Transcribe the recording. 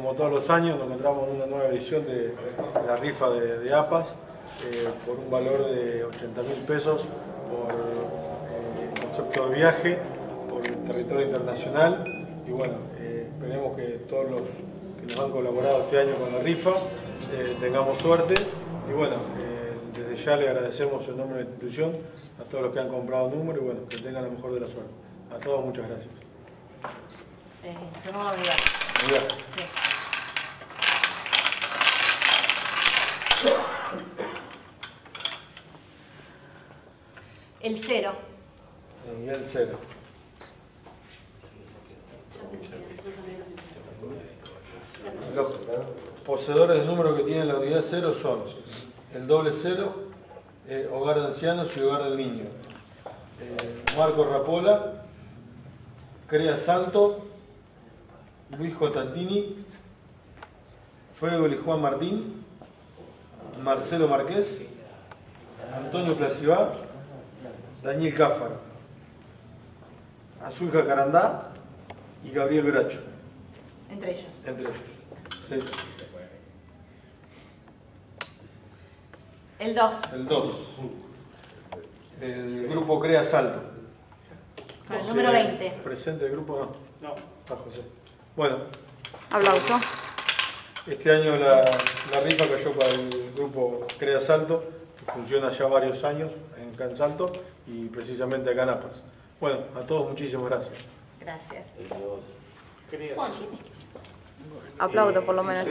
como todos los años, nos encontramos en una nueva edición de la rifa de, APAS eh, por un valor de 80 mil pesos por eh, concepto de viaje, por el territorio internacional y bueno, eh, esperemos que todos los que nos han colaborado este año con la rifa tengamos suerte y bueno, desde ya le agradecemos en nombre de la institución a todos los que han comprado número y bueno, que tengan la mejor de la suerte. A todos muchas gracias. Eh, segunda unidad. Sí. El cero. El cero. Los poseedores del número que tienen la unidad cero son el doble cero, eh, hogar de ancianos y hogar del niño. Eh, Marco Rapola, Crea Salto, Luis Jotantini, Fuego y Juan Martín, Marcelo Marqués, Antonio Placibá, Daniel Cáfaro, Azul Carandá y Gabriel Bracho. Entre ellos. Entre ellos. Sí. El 2. El 2. El grupo Crea Salto. Con el número 20. ¿Presente el grupo? No. No. Está José. Bueno. Aplauso. Este año la, rifa cayó para el grupo Crea Salto, funciona ya varios años en Can Salto y precisamente acá en Apas. Bueno, a todos muchísimas gracias. Gracias. Aplaudo por lo menos.